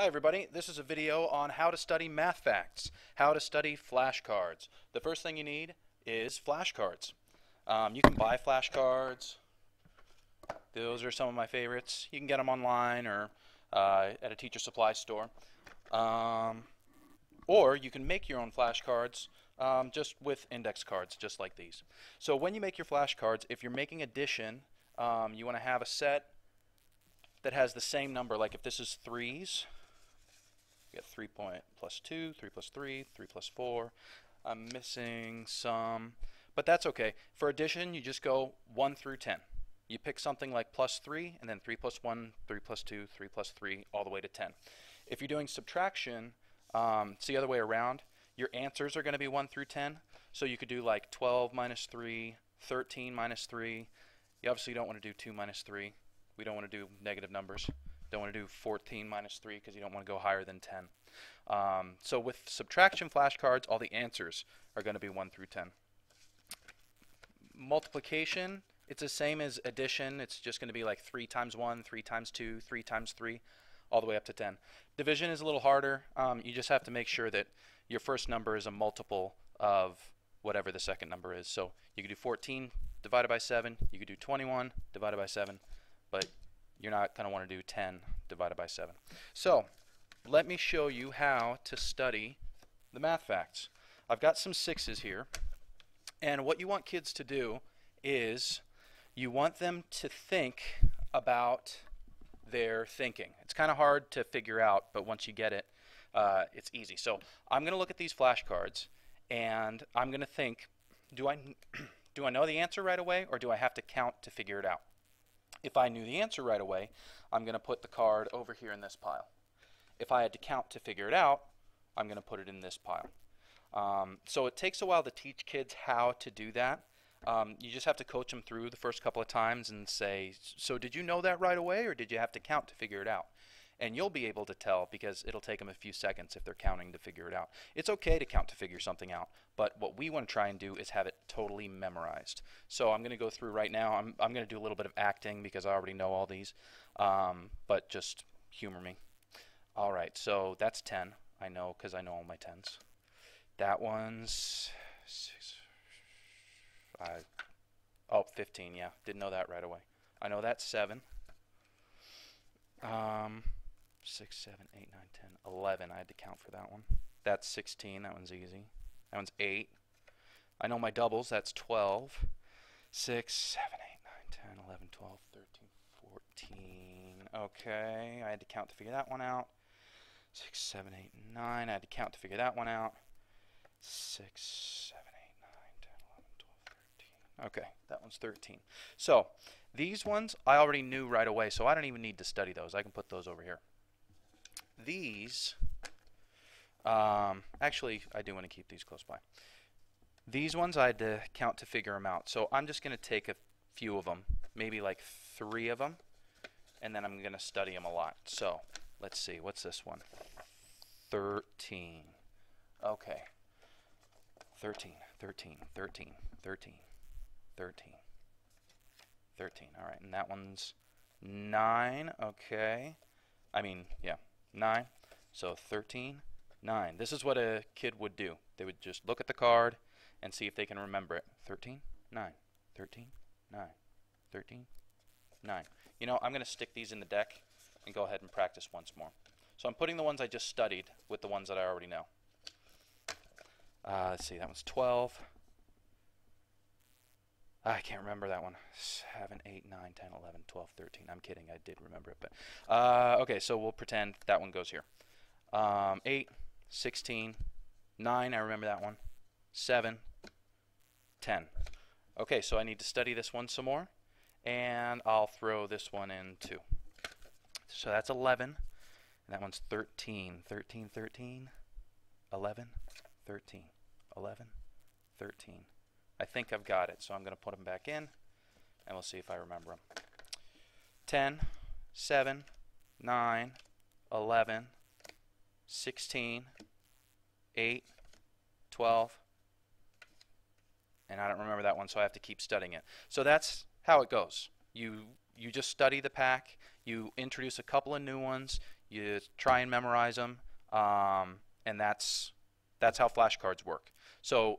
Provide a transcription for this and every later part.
Hi everybody, this is a video on how to study math facts, how to study flashcards. The first thing you need is flashcards. Um, you can buy flashcards. Those are some of my favorites. You can get them online or uh, at a teacher supply store. Um, or you can make your own flashcards um, just with index cards, just like these. So when you make your flashcards, if you're making addition, um, you want to have a set that has the same number. Like if this is threes, we got 3 point plus 2, 3 plus 3, 3 plus 4. I'm missing some, but that's okay. For addition, you just go 1 through 10. You pick something like plus 3, and then 3 plus 1, 3 plus 2, 3 plus 3, all the way to 10. If you're doing subtraction, um, it's the other way around. Your answers are going to be 1 through 10. So you could do like 12 minus 3, 13 minus 3. You obviously don't want to do 2 minus 3. We don't want to do negative numbers. Don't want to do 14 minus 3 because you don't want to go higher than 10. Um, so with subtraction flashcards, all the answers are going to be 1 through 10. Multiplication, it's the same as addition. It's just going to be like 3 times 1, 3 times 2, 3 times 3, all the way up to 10. Division is a little harder. Um, you just have to make sure that your first number is a multiple of whatever the second number is. So you could do 14 divided by 7. You could do 21 divided by 7. But you're not going to want to do 10 divided by 7. So let me show you how to study the math facts. I've got some sixes here. And what you want kids to do is you want them to think about their thinking. It's kind of hard to figure out, but once you get it, uh, it's easy. So I'm going to look at these flashcards, and I'm going to think, do I, do I know the answer right away, or do I have to count to figure it out? If I knew the answer right away, I'm going to put the card over here in this pile. If I had to count to figure it out, I'm going to put it in this pile. Um, so it takes a while to teach kids how to do that. Um, you just have to coach them through the first couple of times and say, so did you know that right away or did you have to count to figure it out? And you'll be able to tell because it'll take them a few seconds if they're counting to figure it out. It's okay to count to figure something out, but what we want to try and do is have it totally memorized. So I'm going to go through right now. I'm, I'm going to do a little bit of acting because I already know all these, um, but just humor me. All right, so that's 10. I know because I know all my 10s. That one's six, five, oh, 15, yeah. Didn't know that right away. I know that's 7. Um, 6, 7, 8, 9, 10, 11. I had to count for that one. That's 16. That one's easy. That one's 8. I know my doubles. That's 12. 6, 7, 8, 9, 10, 11, 12, 13, 14. Okay. I had to count to figure that one out. 6, 7, 8, 9. I had to count to figure that one out. 6, 7, 8, 9, 10, 11, 12, 13. Okay. That one's 13. So, these ones I already knew right away, so I don't even need to study those. I can put those over here. These, um, actually, I do want to keep these close by. These ones I had to count to figure them out. So I'm just going to take a few of them, maybe like three of them, and then I'm going to study them a lot. So let's see, what's this one? 13. Okay. 13, 13, 13, 13, 13. 13. All right, and that one's 9. Okay. I mean, yeah, 9. So 13, 9. This is what a kid would do. They would just look at the card and see if they can remember it. 13, 9, 13, 9, 13, 9. You know, I'm going to stick these in the deck and go ahead and practice once more. So I'm putting the ones I just studied with the ones that I already know. Uh, let's see, that one's 12. I can't remember that one. 7, 8, 9, 10, 11, 12, 13. I'm kidding. I did remember it. but uh, Okay, so we'll pretend that one goes here. Um, 8, 16, 9. I remember that one. 7, 10. Okay, so I need to study this one some more. And I'll throw this one in too. So that's 11. And that one's 13. 13, 13, 11, 13, 11, 13. I think I've got it, so I'm going to put them back in, and we'll see if I remember them. 10, 7, 9, 11, 16, 8, 12, and I don't remember that one, so I have to keep studying it. So that's how it goes. You you just study the pack, you introduce a couple of new ones. You try and memorize them, um, and that's that's how flashcards work. So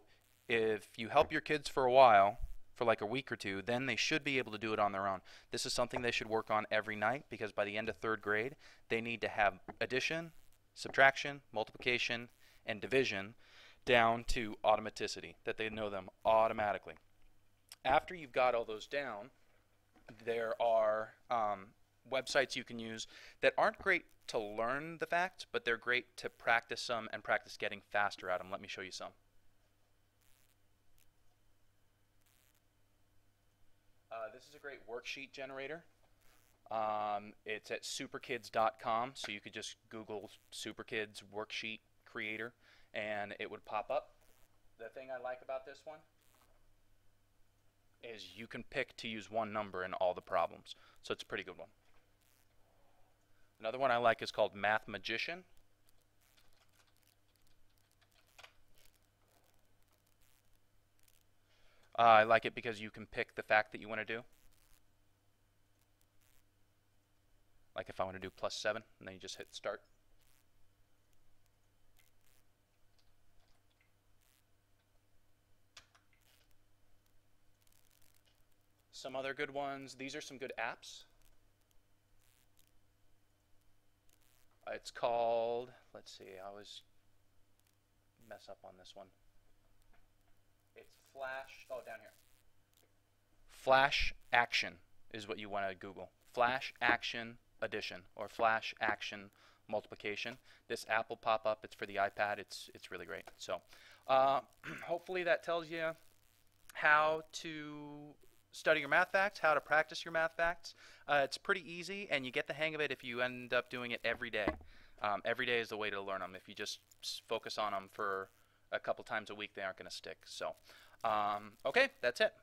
if you help your kids for a while, for like a week or two, then they should be able to do it on their own. This is something they should work on every night because by the end of third grade, they need to have addition, subtraction, multiplication, and division down to automaticity, that they know them automatically. After you've got all those down, there are um, websites you can use that aren't great to learn the facts, but they're great to practice them and practice getting faster at them. Let me show you some. Uh, this is a great worksheet generator. Um, it's at superkids.com, so you could just Google Superkids worksheet creator, and it would pop up. The thing I like about this one is you can pick to use one number in all the problems, so it's a pretty good one. Another one I like is called Math Magician. Uh, I like it because you can pick the fact that you want to do. Like if I want to do plus 7, and then you just hit start. Some other good ones. These are some good apps. It's called, let's see, I always mess up on this one. Flash, oh, down here. Flash Action is what you want to Google. Flash Action Addition or Flash Action Multiplication. This app will pop up. It's for the iPad. It's it's really great. So, uh, hopefully that tells you how to study your math facts, how to practice your math facts. Uh, it's pretty easy, and you get the hang of it if you end up doing it every day. Um, every day is the way to learn them. If you just focus on them for a couple times a week, they aren't going to stick. So, um, okay, that's it.